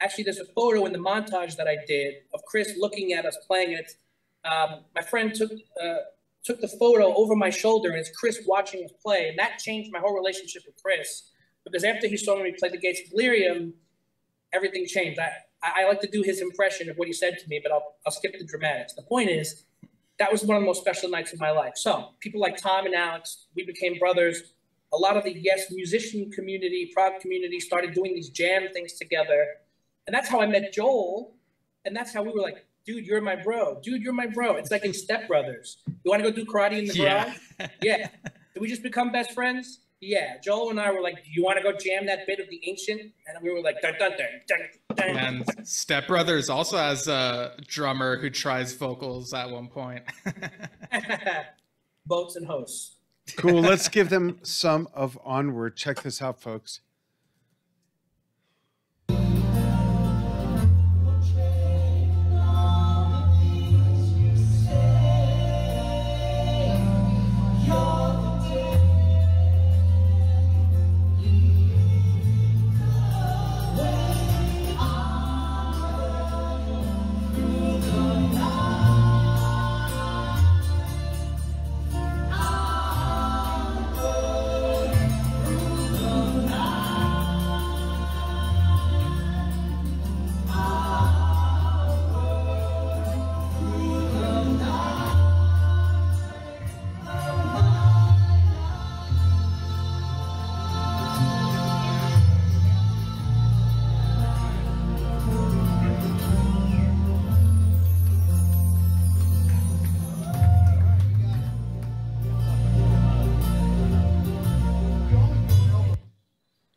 actually, there's a photo in the montage that I did of Chris looking at us playing it. Um, my friend took uh, took the photo over my shoulder and it's Chris watching us play. And that changed my whole relationship with Chris because after he saw me play the Gates of Delirium, everything changed. I, I like to do his impression of what he said to me, but I'll, I'll skip the dramatics. The point is, that was one of the most special nights of my life. So people like Tom and Alex, we became brothers. A lot of the Yes musician community, prog community started doing these jam things together. And that's how I met Joel. And that's how we were like, dude, you're my bro. Dude, you're my bro. It's like in Step Brothers. You want to go do karate in the garage? Yeah. yeah. Did we just become best friends? Yeah. Joel and I were like, do you want to go jam that bit of the ancient? And we were like, dun dun dun dun. dun. And Step Brothers also has a drummer who tries vocals at one point. Boats and hosts. Cool. Let's give them some of Onward. Check this out, folks.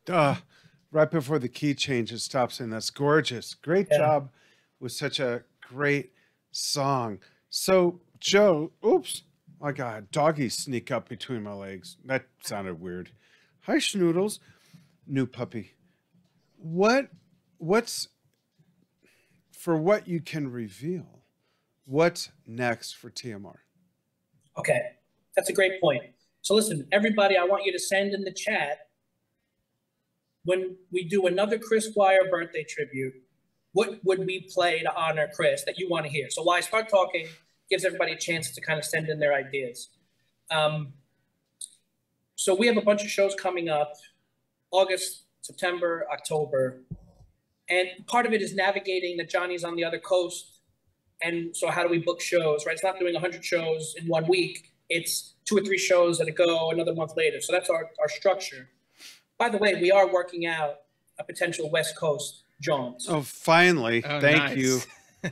Uh, right before the key change, it stops and That's gorgeous. Great Yeah. job with such a great song. So, Joe, oops, I got a doggy sneak up between my legs. That sounded weird. Hi, Schnoodles, new puppy. What, what's for what you can reveal? What's next for TMR? Okay, that's a great point. So listen, everybody, I want you to send in the chat when we do another Chris Squire birthday tribute. What would we play to honor Chris that you want to hear? So while I start talking, gives everybody a chance to kind of send in their ideas. Um, so we have a bunch of shows coming up, August, September, October, and part of it is navigating that Johnny's on the other coast and so how do we book shows right it's not doing 100 shows in one week it's two or three shows that go another month later so that's our, our structure by the way we are working out a potential west coast Jones. Oh, finally. Oh, Thank nice. you.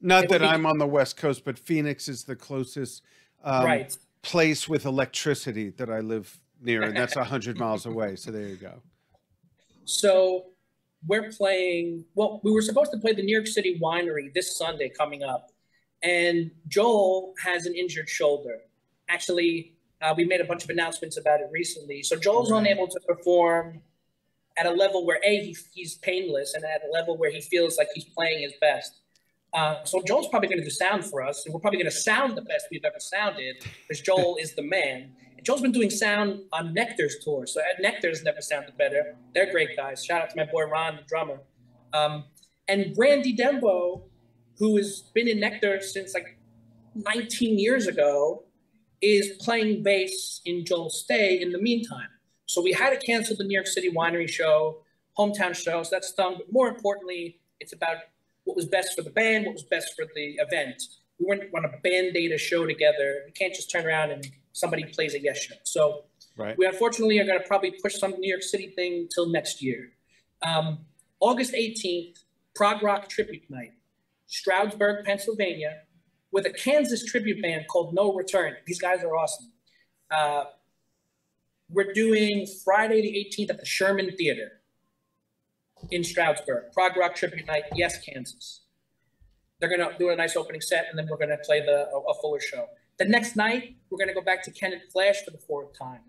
Not that I'm on the West Coast, but Phoenix is the closest um, right place with electricity that I live near, and that's 100 miles away. So there you go. so we're playing well we were supposed to play the new york city winery this sunday coming up and joel has an injured shoulder actually uh, we made a bunch of announcements about it recently. So joel's Right. unable to perform at a level where a he, he's painless and at a level where he feels like he's playing his best. Uh, so joel's probably going to do sound for us and we're probably going to sound the best we've ever sounded because joel is the man. And joel's been doing sound on Nektar's tour so at Nektar's never sounded better. They're great guys. Shout out to my boy ron the drummer. Um, and Randy dembo who has been in nectar since like 19 years ago is playing bass in Joel stay in the meantime so we had to cancel the New York City winery show, hometown show. So that's done. But more importantly, it's about what was best for the band, what was best for the event. We weren't want to band-aid a show together. You can't just turn around and somebody plays a yes show. So Right. we unfortunately are going to probably push some New York City thing till next year. Um, August 18th, Prog Rock Tribute Night, Stroudsburg, Pennsylvania, with a Kansas tribute band called No Return. These guys are awesome. Uh, we're doing Friday the 18th at the Sherman Theater in Stroudsburg. Prog Rock Tribute Night, yes, Kansas. They're gonna do a nice opening set, and then we're gonna play the a, a fuller show. The next night, we're gonna go back to Kennett Flash for the fourth time.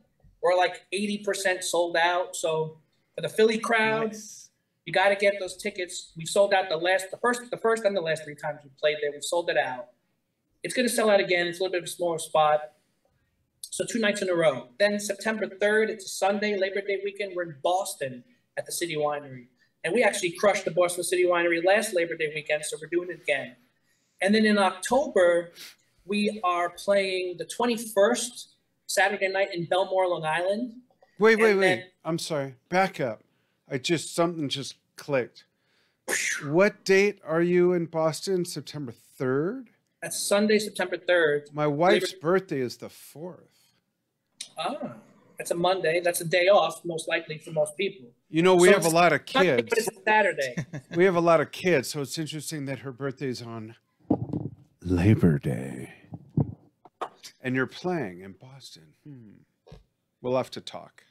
We're like 80% sold out. So for the Philly crowd, Nice. you got to get those tickets. We've sold out the last, the first, the first and the last three times we played there. We've sold it out. It's going to sell out again. It's a little bit of a smaller spot. So two nights in a row. Then September 3rd, it's a Sunday, Labor Day weekend. We're in Boston at the City Winery. And we actually crushed the Boston City Winery last Labor Day weekend, so we're doing it again. And then in October, we are playing the 21st Saturday night in Bellmore, Long Island. Wait, wait, And wait. I'm sorry. Back up. I just something just clicked. What date are you in Boston? September 3rd? That's Sunday, September 3rd. My wife's birthday is the 4th. Ah, that's a Monday. That's a day off, most likely for most people. You know, we So have a lot of kids. But it's Saturday. We have a lot of kids, so it's interesting that her birthday's on Labor Day. And you're playing in Boston. Hmm. We'll have to talk.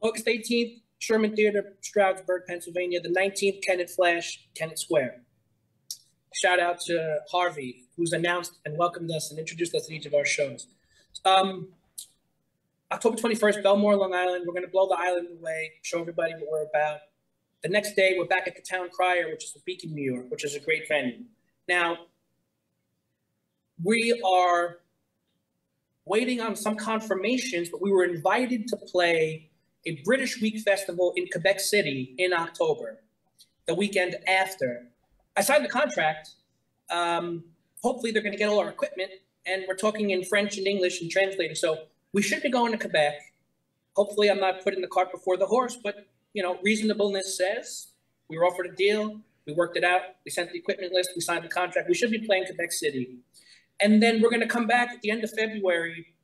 August 18th, Sherman Theater, Stroudsburg, Pennsylvania. The 19th, Kennett Flash, Kennett Square. Shout out to Harvey, who's announced and welcomed us and introduced us to each of our shows. Um, October 21st, Bellmore, Long Island. We're going to blow the island away, show everybody what we're about. The next day, we're back at the Town Crier, which is in Beacon, New York, which is a great venue. Now, we are waiting on some confirmations, but we were invited to play a British Week Festival in Quebec City in October, the weekend after. I signed the contract. Um, hopefully, they're going to get all our equipment, and we're talking in French and English and translating. So we should be going to Quebec. Hopefully, I'm not putting the cart before the horse, but you know, reasonableness says we were offered a deal. We worked it out. We sent the equipment list. We signed the contract. We should be playing Quebec City, and then we're going to come back at the end of February.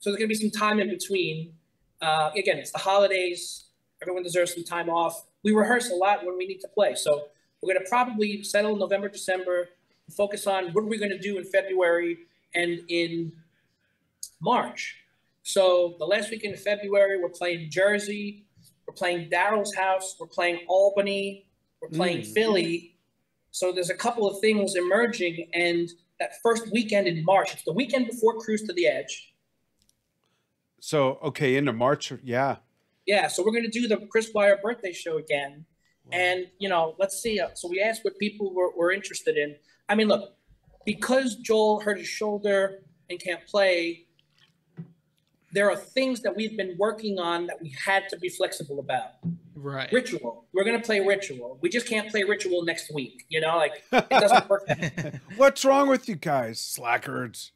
So there's going to be some time in between. Uh, again, it's the holidays. Everyone deserves some time off. We rehearse a lot when we need to play. So we're going to probably settle November, December, focus on what are we going to do in February and in March. So the last weekend of February, we're playing Jersey, We're playing Daryl's house. We're playing Albany. We're playing Mm. Philly. So there's a couple of things emerging, and that first weekend in March, it's the weekend before Cruise to the Edge. So okay, into March. Yeah. Yeah, so we're gonna do the Chris Squire birthday show again, and you know, let's see. uh, So we asked what people were, were interested in. I mean, look, because Joel hurt his shoulder and can't play, there are things that we've been working on that we had to be flexible about. Right. Ritual, we're gonna play Ritual. We just can't play Ritual next week. You know, like it doesn't work. What's wrong with you guys, slackers?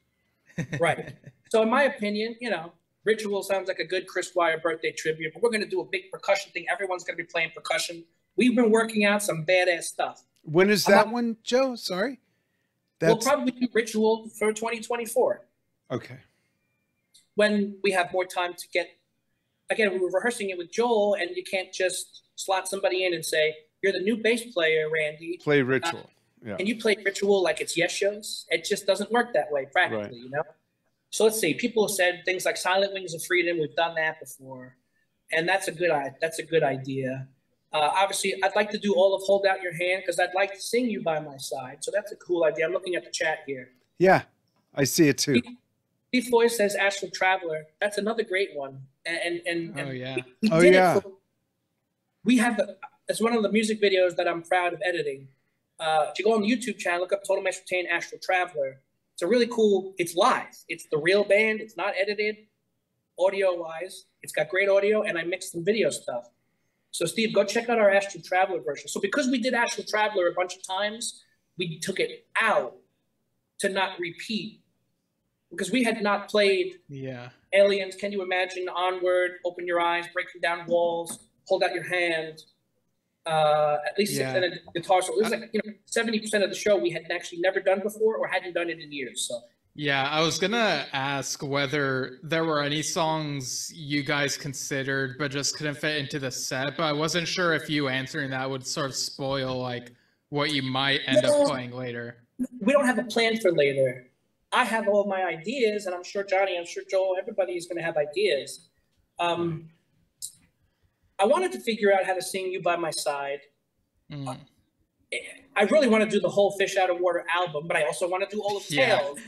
right. So in my opinion, you know, Ritual sounds like a good Chris Squire birthday tribute, but we're going to do a big percussion thing. Everyone's going to be playing percussion. We've been working out some badass stuff. When is that one, Joe? Sorry. we'll probably do Ritual for 2024 okay. when we have more time to get. Again, we were rehearsing it with Joel, and you can't just slot somebody in and say, "You're the new bass player, Randy." Play ritual. Uh, yeah. and you play ritual like it's yes shows. It just doesn't work that way practically, Right. you know. So let's see. People have said things like "Silent Wings of Freedom." We've done that before, and that's a good that's a good idea. Uh, obviously, I'd like to do all of "Hold Out Your Hand" because I'd like to sing you by my side. So that's a cool idea. I'm looking at the chat here. Yeah. I see it too. Steve Foy says "Astral Traveler." That's another great one. And and and, Oh and yeah. we Oh, yeah. for, we have a, it's one of the music videos that I'm proud of editing. Uh, if you go on the YouTube channel, look up Total Mass Retain Astral Traveler. It's a really cool. It's live. It's the real band. It's not edited, audio wise. It's got great audio, and I mixed some video stuff. So Steve, go check out our Astral Traveler version. So because we did Astral Traveler a bunch of times, we took it out to not repeat because we had not played Yeah. aliens can you imagine onward open your eyes breaking down walls hold out your hand uh, at least Yeah. six guitar so it was like you know 70% of the show we had actually never done before or hadn't done it in years so Yeah, I was gonna ask whether there were any songs you guys considered but just couldn't fit into the set, but I wasn't sure if you answering that would sort of spoil like what you might end up playing later. we don't have a plan for later i have all my ideas and i'm sure johnny i'm sure joel everybody is going to have ideas um, i wanted to figure out how to sing you by my side Mm. I really want to do the whole Fish Out of Water album, but I also want to do all of Yeah. Tales.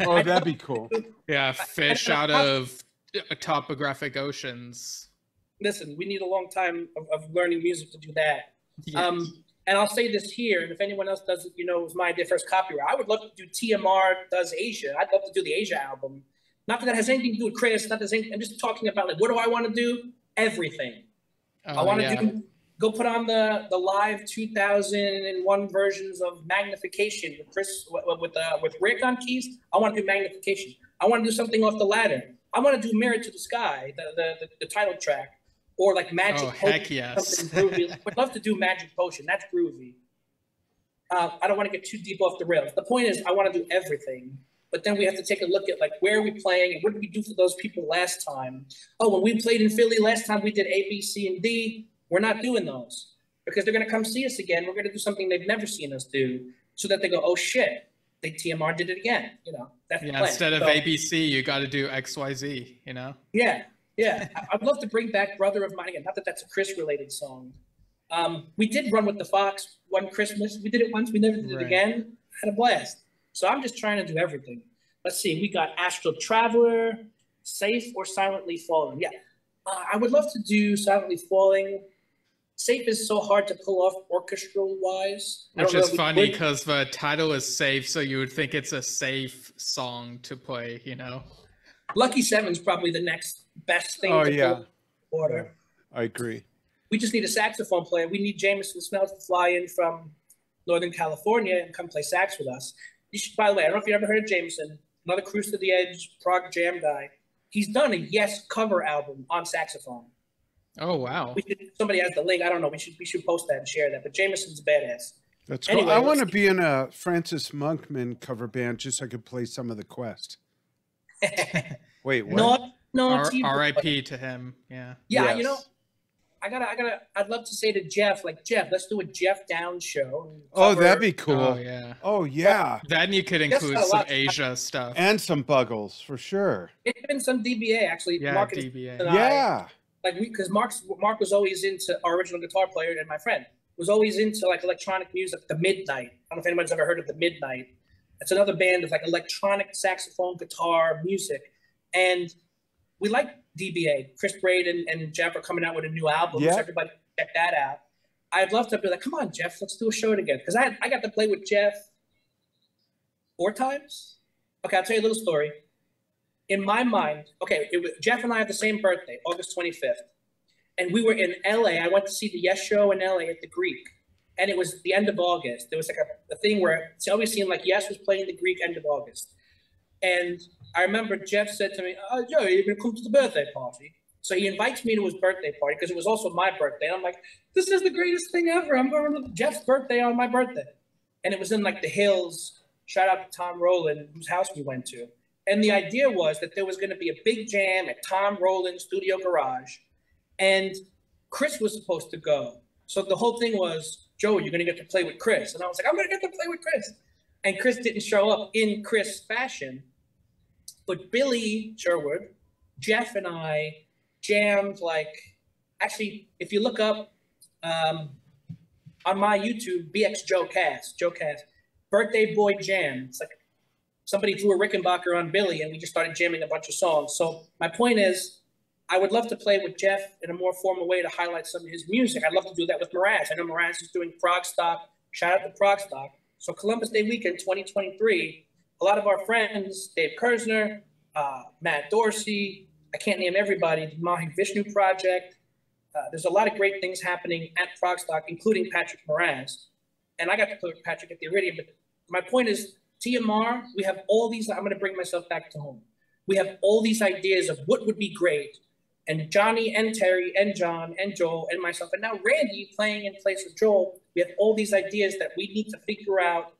Oh, that'd be cool. yeah, fish out of uh, topographic oceans. Listen, we need a long time of, of learning music to do that. Yeah. Um, and I'll say this here, and if anyone else does it, you know, it was my idea first copyright. I would love to do TMR does Asia. I'd love to do the Asia album. Not that that has anything to do with Chris. Not that anything, I'm just talking about like, what do I want to do? Everything. I Oh, want to yeah. do go put on the the live 2001 versions of Magnification with Chris with with, uh, with Rick on keys. I want to do Magnification. I want to do something off the ladder. I want to do Mirror to the Sky, the the, the, the title track, or like Magic. Oh, Potion, heck yes. Groovy. I'd love to do Magic Potion. That's groovy. Uh, I don't want to get too deep off the rails. The point is, I want to do everything. But then we have to take a look at like where are we playing and what did we do for those people last time? Oh, when we played in Philly last time, we did A, B, C, and D. We're not doing those because they're going to come see us again. We're going to do something they've never seen us do, so that they go, "Oh shit, they TMR did it again." You know, that's the Yeah, instead of So- ABC, you got to do XYZ, you know? yeah, yeah. I'd love to bring back "Brother of Mine" again. Not that that's a Chris-related song. Um, we did run with the Fox one Christmas. We did it once. We never did it again. Had a blast. So I'm just trying to do everything. Let's see. We got Astral Traveler, Safe or Silently Falling. Yeah, uh, I would love to do Silently Falling. Safe is so hard to pull off orchestral wise. Which is funny because the title is safe, so you would think it's a safe song to play, you know? Lucky Seven's probably the next best thing. Oh, to yeah. pull Order. I agree. We just need a saxophone player. We need Jameson Smells to fly in from Northern California and come play sax with us. You should, by the way, I don't know if you ever heard of Jameson, another Cruise to the Edge prog jam guy. He's done a Yes cover album on saxophone. Oh, wow. We should, somebody has the link. I don't know. We should we should post that and share that. But Jameson's a badass. That's cool. Anyway, I want to be in a Francis Monkman cover band just so I could play some of the Quest. Wait, what? no, no, R- T- RIP to him. Yeah. Yeah, you know, I gotta, I gotta, I'd love to say to Jeff, like Jeff, let's do a Jeff Downes show. Oh, that'd be cool. Oh, yeah. Oh yeah, Then you could include some Asia stuff. and some Buggles for sure. It's been some DBA actually. Yeah, Marcus DBA. and I- Yeah, like we because Mark's Mark was always into our original guitar player and my friend was always into like electronic music, the Midnight. I don't know if anybody's ever heard of the Midnight. It's another band of like electronic saxophone, guitar, music, and we like DBA. Chris Braide and Jeff are coming out with a new album, Yeah. so everybody check that out. I'd love to be like, come on, Jeff, let's do a show together because I I got to play with Jeff four times. Okay, I'll tell you a little story. In my mind, okay, it was, Jeff and I have the same birthday, August 25th. And we were in LA. I went to see the Yes show in LA at the Greek. And it was the end of August. There was like a, a thing where it always seemed like Yes was playing the Greek end of August. And I remember Jeff said to me, Oh, Joe, you're going to come to the birthday party. So he invites me to his birthday party because it was also my birthday. And I'm like, this is the greatest thing ever. I'm going to Jeff's birthday on my birthday. And it was in like the hills. Shout out to Tom Rowland, whose house we went to. And the idea was that there was going to be a big jam at Tom Rowland's studio garage. And Chris was supposed to go. So the whole thing was, Joe, you're going to get to play with Chris. And I was like, I'm going to get to play with Chris. And Chris didn't show up in Chris fashion. But Billy Sherwood, Jeff, and I jammed like, actually, if you look up um, on my YouTube, BX Joe Cass, Joe Cass, Birthday Boy Jam. It's like somebody threw a Rickenbacker on Billy and we just started jamming a bunch of songs. So my point is, I would love to play with Jeff in a more formal way to highlight some of his music. I'd love to do that with Moraz. I know Moraz is doing Prog Stock. Shout out to Prog Stock. So Columbus Day weekend 2023, a lot of our friends, Dave Kerzner, uh, Matt Dorsey, I can't name everybody, the Mahavishnu Project. Uh, there's a lot of great things happening at Prog Stock, including Patrick Moraz. And I got to play with Patrick at the Iridium. But my point is, TMR, we have all these, I'm going to bring myself back to home. We have all these ideas of what would be great. And Johnny and Terry and John and Joel and myself, and now Randy playing in place of Joel, we have all these ideas that we need to figure out.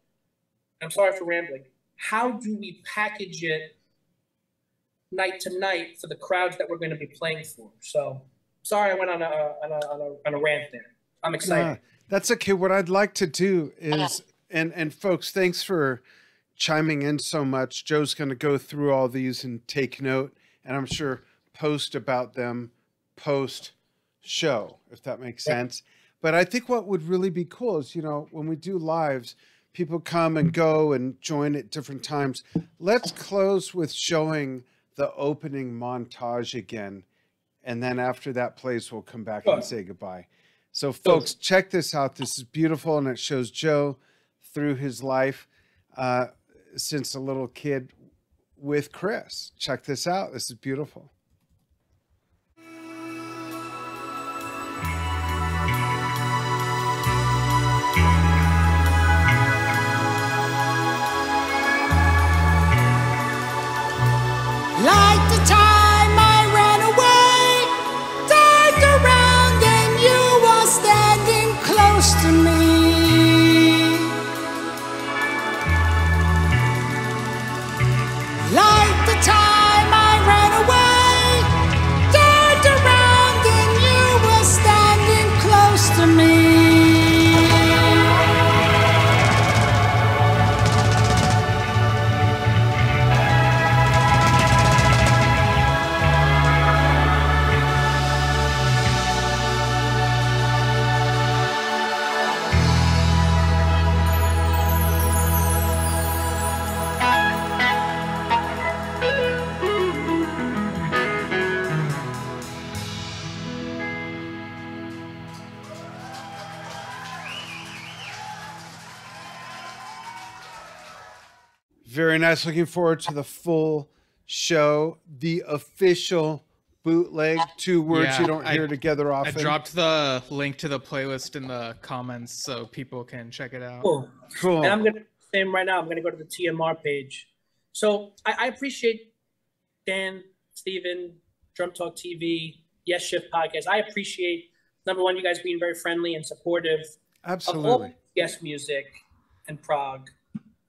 I'm sorry for rambling. How do we package it night to night for the crowds that we're going to be playing for? So sorry I went on a, on a, on a, on a rant there. I'm excited. Nah, that's okay. What I'd like to do uh-huh. is, and and folks, thanks for chiming in so much. Joe's going to go through all these and take note, and I'm sure post about them post show, if that makes sense. But I think what would really be cool is, you know, when we do lives, people come and go and join at different times. Let's close with showing the opening montage again. And then after that plays, we'll come back and say goodbye. So, folks, check this out. This is beautiful, and it shows Joe through his life uh, since a little kid with Chris. Check this out. This is beautiful. Very nice. Looking forward to the full show, the official bootleg. Two words Yeah, you don't I- hear together often. I dropped the link to the playlist in the comments so people can check it out. Cool. Cool. And I'm gonna same right now. I'm gonna go to the TMR page. So I, I appreciate Dan, Steven, Drum Talk TV, Yesshift podcast. I appreciate number one, you guys being very friendly and supportive of Absolutely. all guest music and prog.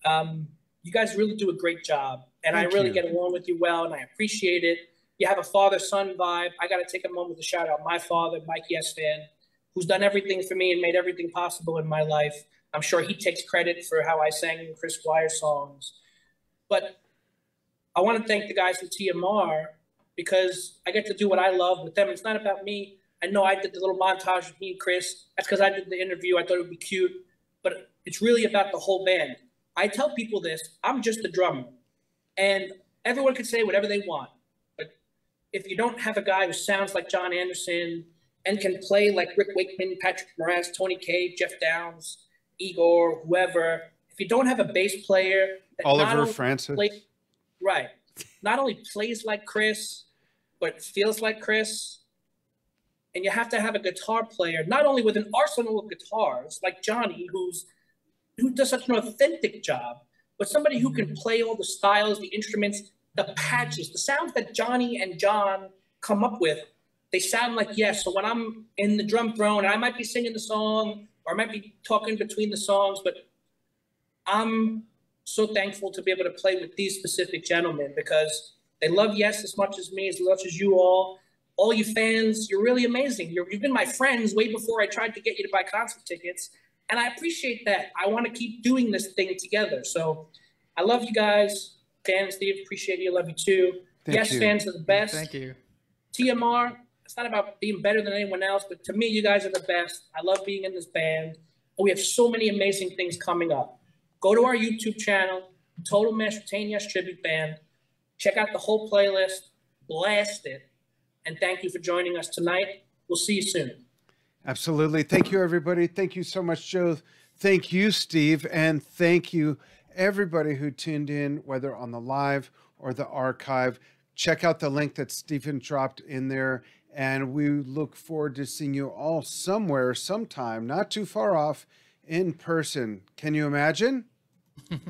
Um, you guys really do a great job, and Thank I really you. get along with you well, and I appreciate it. You have a father-son vibe. I got to take a moment to shout out my father, Mike Yesfan, who's done everything for me and made everything possible in my life. I'm sure he takes credit for how I sang Chris Squire songs. But I want to thank the guys from TMR because I get to do what I love with them. It's not about me. I know I did the little montage with me and Chris. That's because I did the interview. I thought it would be cute, but it's really about the whole band. I tell people this I'm just the drummer, and everyone can say whatever they want. But if you don't have a guy who sounds like Jon Anderson and can play like Rick Wakeman, Patrick Moraz, Tony Kaye, Jeff Downes, Igor, whoever, if you don't have a bass player, that Oliver Francis. play- right, not only plays like Chris, but feels like Chris. And you have to have a guitar player, not only with an arsenal of guitars like Johnny, who's who does such an authentic job, but somebody who can play all the styles, the instruments, the patches, the sounds that Johnny and John come up with. They sound like yes. So when I'm in the drum throne, I might be singing the song, or I might be talking between the songs, but I'm so thankful to be able to play with these specific gentlemen because they love Yes as much as me, as much as you all. All you fans, you're really amazing. You're, you've been my friends way before I tried to get you to buy concert tickets. And I appreciate that. I want to keep doing this thing together. So I love you guys. Dan, Steve, appreciate you. Love you too. Thank yes, you. fans are the best. Thank you. TMR, it's not about being better than anyone else, but to me, you guys are the best. I love being in this band. And we have so many amazing things coming up. Go to our YouTube channel, Total Master Yes Tribute Band. Check out the whole playlist, blast it. And thank you for joining us tonight. We'll see you soon. Absolutely. Thank you, everybody. Thank you so much, Joe. Thank you, Steve. And thank you, everybody who tuned in, whether on the live or the archive. Check out the link that Steven dropped in there. And we look forward to seeing you all somewhere, sometime, not too far off, in person. Can you imagine?